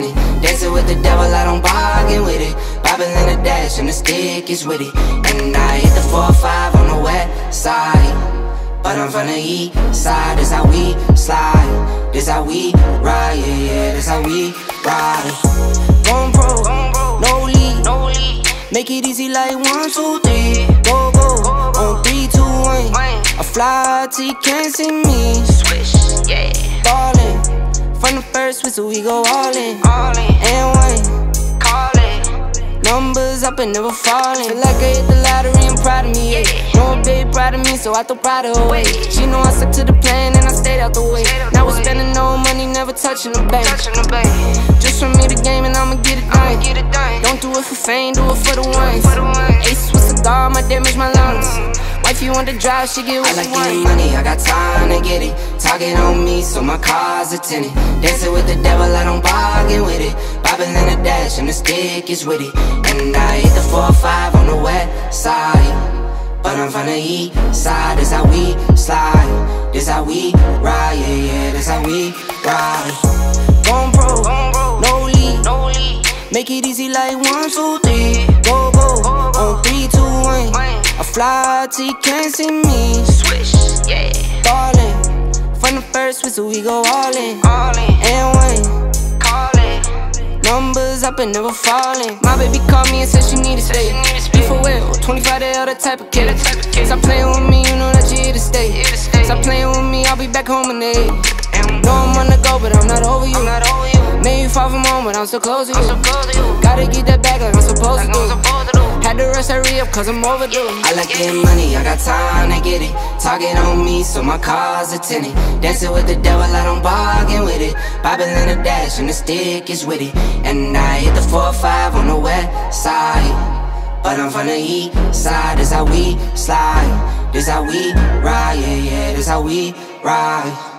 A. Dancing with the devil, I don't bargain with it. Bobbing in the dash, and the stick is with it. And I hit the four or five on the west side. But I'm from the east side, this how we slide. This how we ride, yeah, yeah, this how we ride. Going pro, no lead, no lead. Make it easy like one, two, three. Go, go, on three, two, one. I fly you can't see me. Swish, yeah. Ballin'. From the first whistle, we go all in. All in, And one. call it. Numbers up and never falling. Feel like I hit the lottery, I'm proud of me. Yeah. A babe proud of me, so I throw pride away. She know I stuck to the plan and I stayed out the way. Now we're spending no money, never touching the bank. Touching the bay. Just from me the game and I'ma get it done. I'ma get it done. Don't do it for fame, do it for the ones. For the ones. Ace with cigar, my damage my lungs. Mm. Wife, you want to drive, she get what I like getting money, I got time to get it. Talking on me, so my car's a tenant. Dancing with the devil, I don't bargain with it. Bobbing in the dash, and the stick is with it. And I hit the 4-5 on the west side. But I'm from the east side, this how we slide. This how we ride, yeah, yeah, this how we ride. Going pro, Gon' no lead. no lead. Make it easy like one, two, three. I fly till you can't see me. Swish, yeah. Ballin'. From the first whistle, we go all in. All in, And one. call it. Numbers up and never falling. My baby called me and said she need to stay. she need to. Be for real, 25 they are the type of kid. the type of kid. Stop playing with me, you know that you here to stay. To. Stop playing with me, I'll be back home in eight. And Know I'm on the go, but I'm not over you. I'm not over you. Made you far from home, but I'm so close to you. I'm so close to you. Gotta get that bag like I'm supposed Like to I'm supposed to. Had to rush hurry up, cause I'm overdue. I like getting money, I got time to get it. Target on me, so my car's a tenant. Dancing with the devil, I don't bargain with it. Bobbing in the dash, and the stick is with it. And I hit the 4-5 on the west side. But I'm from the east side, this how we slide. This how we ride, yeah, yeah, this how we ride.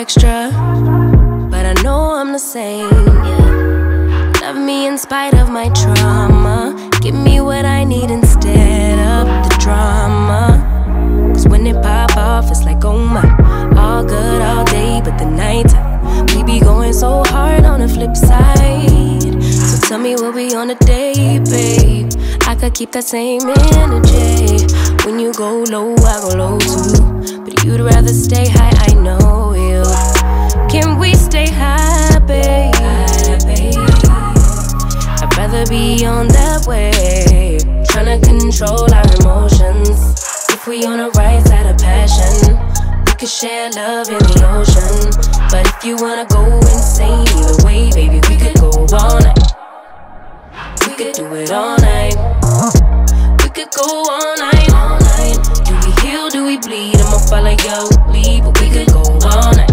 Extra, but I know I'm the same. Love me in spite of my trauma. Give me what I need instead of the drama. Cause when it pop off, it's like, oh my, all good all day, but the night we be going so hard on the flip side. So tell me what we on a day, babe. I could keep that same energy. When you go low, I go low too. But you'd rather stay high, on that wave. Tryna control our emotions. If we on the right side of passion, we could share love in the ocean. But if you wanna go insane either way, baby, we could go all night. We could do it all night. We could go all night, all night. Do we heal? Do we bleed? I'ma follow your lead, but we could go all night.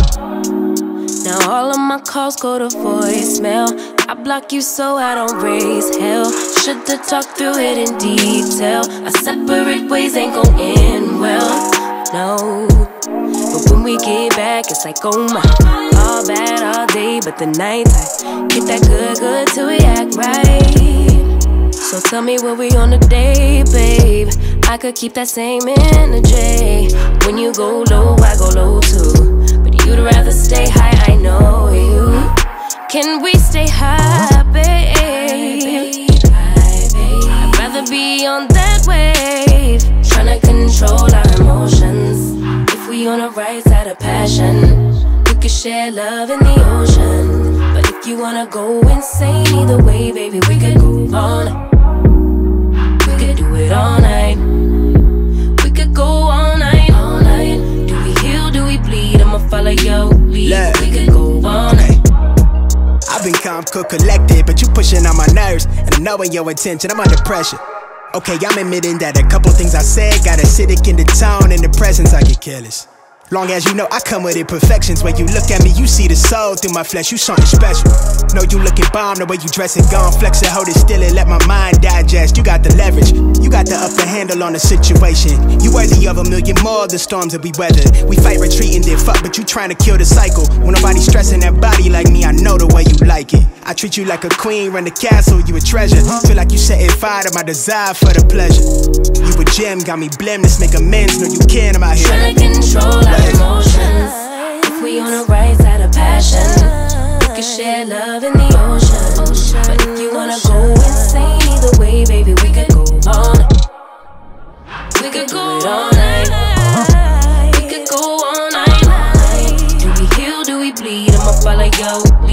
Now all of my calls go to voicemail. I block you so I don't raise hell. Should've talked through it in detail. Our separate ways ain't gon' end well. No. But when we get back, it's like, oh my. All bad all day, but the night I get that good, good till we act right. So tell me what we on today, babe. I could keep that same energy. When you go low, I go low too. But you'd rather stay high, know you. Can we stay high, babe? I'd rather be on that wave. Tryna control our emotions. If we on the right side of passion, we could share love in the ocean. But if you wanna go insane either way, baby, we could go on. We could do it all night. We could go all night, all night. Do we heal? Do we bleed? I'ma follow your lead. Calm, cool, collected, but you pushing on my nerves. And knowing your intention, I'm under pressure. Okay, I'm admitting that a couple things I said got acidic in the tone, in the presence I get careless. Long as you know I come with imperfections. When you look at me, you see the soul through my flesh. You something special. Know you looking bomb the way you dressing, gone flex it, hold it still and let my mind digest. You got the leverage, you got the upper handle on the situation. You worthy of a million more of the storms that we weather. We fight retreating, then fuck, but you trying to kill the cycle. When nobody stressing that body like me, I know the way you like it. I treat you like a queen, run the castle, you a treasure. Feel like you setting fire to my desire for the pleasure. You a gem, got me blem, make amends. Know you can, I'm out here. Tryna control emotions. If we on the right side of passion, we can share love in the ocean. But if you wanna go insane either way, baby, we could go night. We could go all night. We could go all night. Do we heal? Do we bleed? I'ma follow your